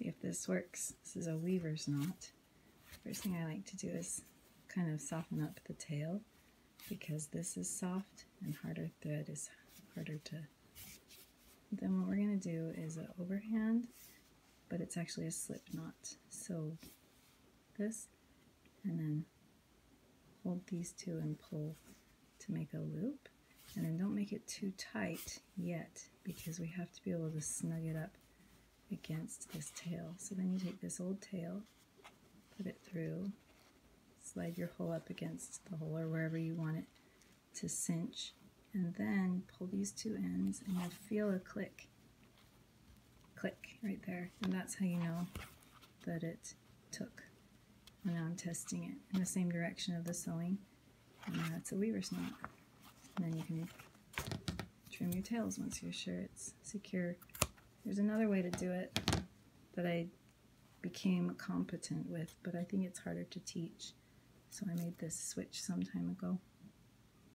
See if this works. This is a weaver's knot. First thing I like to do is kind of soften up the tail because this is soft and harder thread is harder to. Then what we're going to do is an overhand, but it's actually a slip knot. So this and then hold these two and pull to make a loop. And then don't make it too tight yet because we have to be able to snug it up against this tail. So then you take this old tail, put it through, slide your hole up against the hole or wherever you want it to cinch, and then pull these two ends and you'll feel a click. Click right there. And that's how you know that it took. And now I'm testing it in the same direction of the sewing. And that's a weaver's knot. And then you can trim your tails once you're sure it's secure. There's another way to do it that I became competent with, but I think it's harder to teach. So I made this switch some time ago.